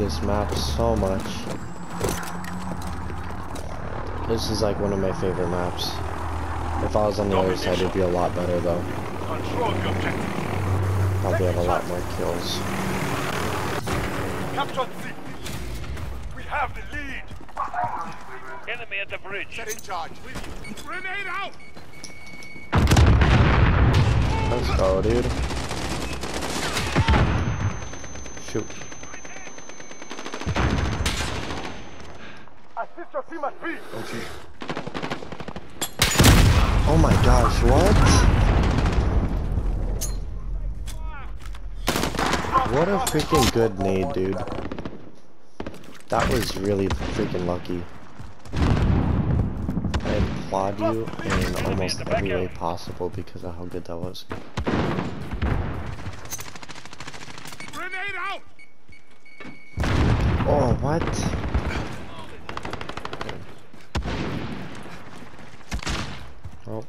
this map so much. This is like one of my favorite maps. If I was on the other side, it'd be a lot better though. Control the objective. Probably have a lot more kills. We have the lead. Enemy at the bridge. Set in charge. Grenade out. Let's go, dude. Shoot. Assist your team at B. Okay. Oh my gosh, what? What a freaking good nade, dude. That was really freaking lucky. I applaud you in almost every way possible because of how good that was. Grenade out. Oh, what?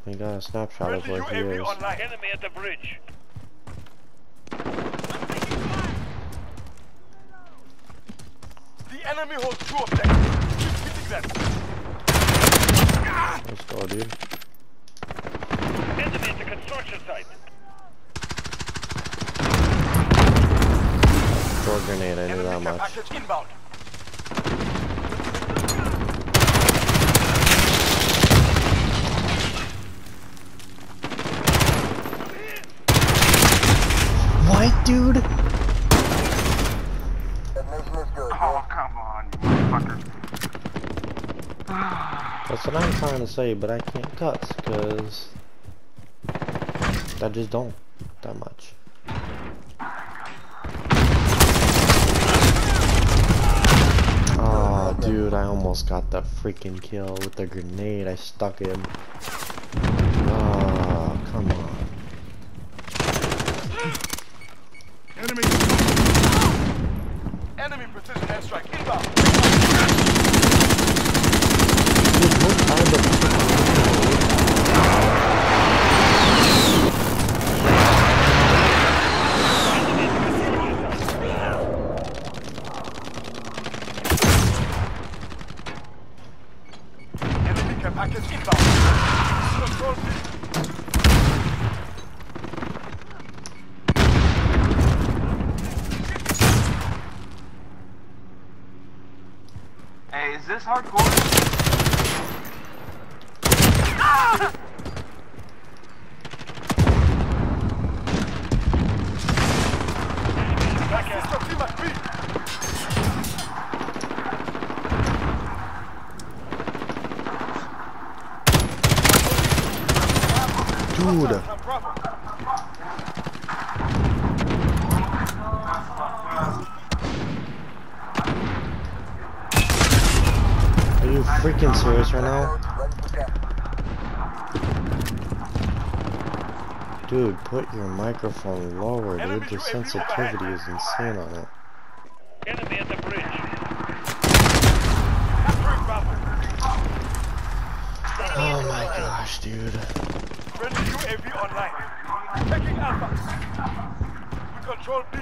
We got a snapshot of where he is. Enemy at the bridge. The enemy holds two objectives. Keep hitting them. Ah! Let's go, dude. Enemy at the construction site. Throw grenade, I knew Enemy that much. Dude? Oh, come on, you motherfucker. That's what I'm trying to say, but I can't cuss, because I just don't that much. Oh, dude, I almost got the freaking kill with the grenade. I stuck him. Oh, come on. Enemy. Enemy precision airstrike inbound. Dude, what kind of... Enemy care package inbound. Control B. Hey, is this hardcore? B. Dude. You freaking serious right now? Dude, put your microphone lower, dude. The sensitivity is insane on it. Enemy at the bridge. Oh my gosh, dude. Friendly UAV online. Checking Alpha. We control B.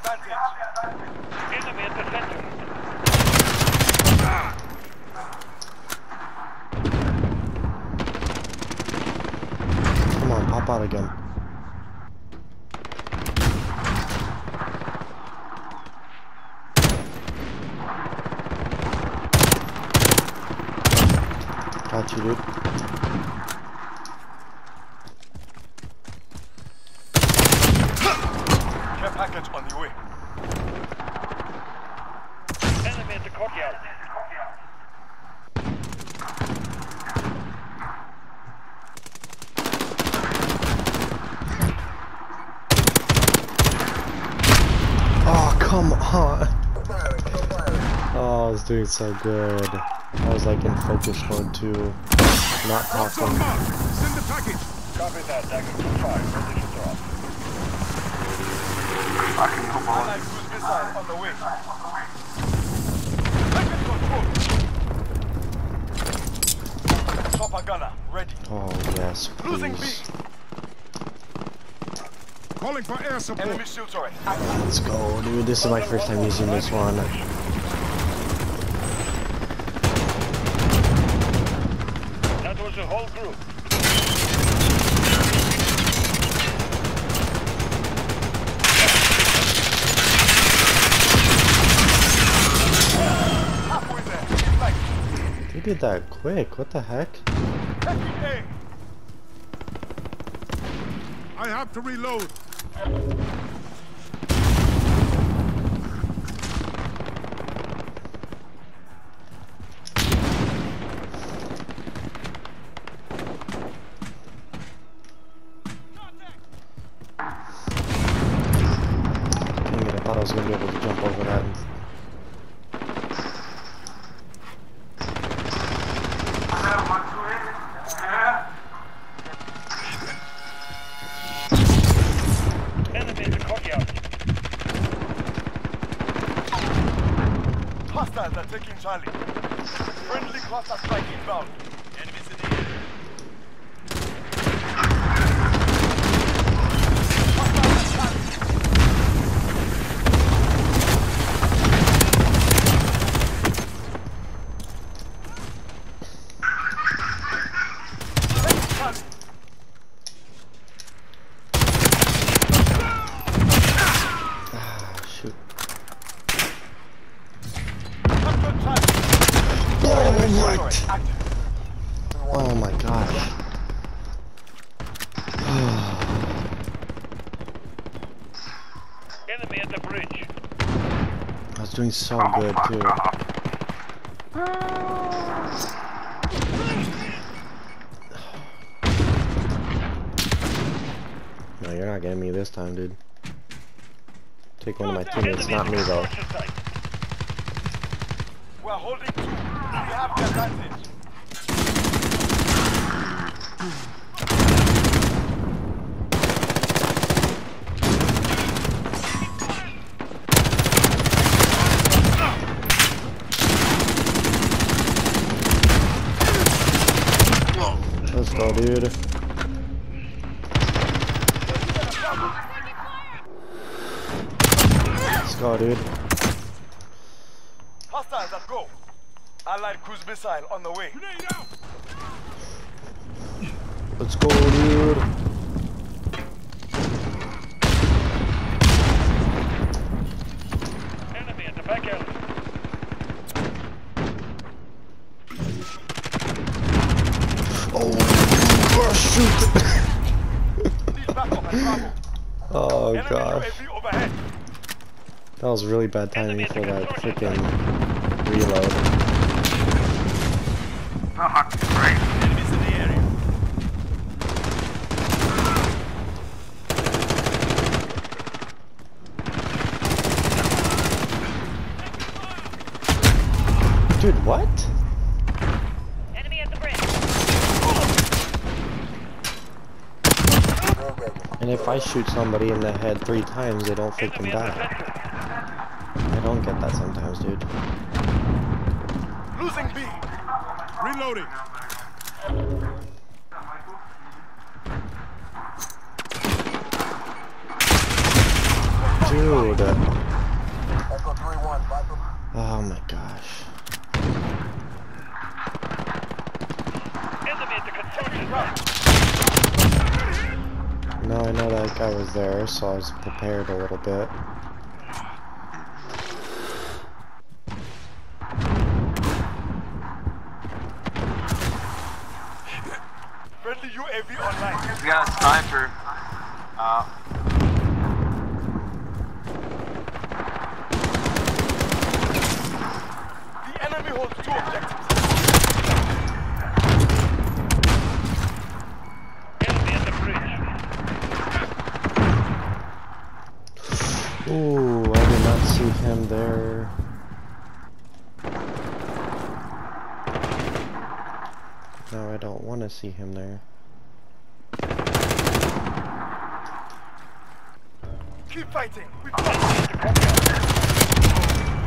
advantage. Enemy at the center. Come on, pop out again. Got you, dude. Come on. Oh, I was doing so good. I was like in focus mode too. Not talking. Send the package. Copy that. Dagger 2-5. Ready to drop. Fucking no balls. Allied cruise missile on the way. Package control. Chopper gunner, ready. Oh yes, Losing B. please. Calling for air support. Enemy shield turret. Let's go, dude. This is my first time using this one. That was the whole group. Halfway there. Like, did that quick. What the heck? I have to reload. Thank you. Taking Charlie. Friendly cluster strike inbound. Enemies in the area. Hostiles at Charlie. Taking Charlie. Ah, shoot. Capture Charlie. Oh, Turret active. Oh my gosh. Enemy at the bridge. I was doing so good too. No, you're not getting me this time, dude. Take one of my teammates, not me though. We're holding two. We have the advantage. Let's go, dude. Let's go, dude. Hostiles at go. Allied cruise missile on the way. Let's go, dude. Enemy at the back alley. Oh, oh shoot. Need backup at Bravo. Oh Enemy gosh. That was really bad timing for that freaking reload. Fuck, great. Enemies in the area. Dude, what? Enemy at the bridge. And if I shoot somebody in the head three times, they don't freaking Enemy at the die. I don't get that sometimes, dude. Losing B. Reloading. Dude. Echo 3-1, Viper. Oh my gosh. Enemy at the construction site. No, I know that guy was there, so I was prepared a little bit. Friendly UAV online. We got a sniper. Uh, The enemy holds two objectives. Ooh, I did not see him there. No, I don't want to see him there. Keep fighting. We've got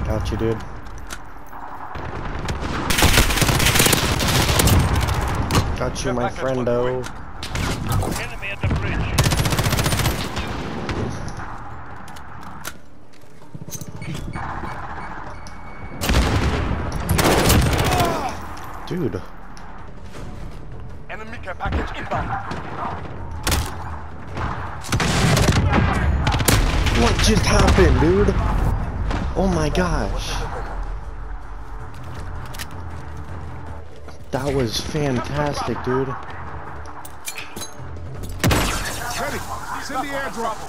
Got you, dude. Got you, my friendo. Enemy at the bridge. Dude. enemy care package inbound. What just happened, dude? Oh my gosh. That was fantastic, dude. Ready. Send the airdrop.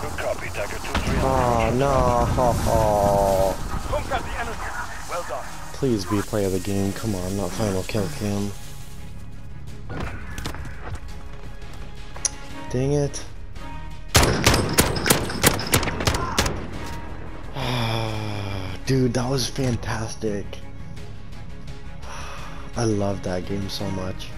Good copy, Tiger 2-3. Oh no. Conquer the enemy. Well done. Please be play of the game. Come on, not final kill cam. Dang it. Dude, that was fantastic. I love that game so much.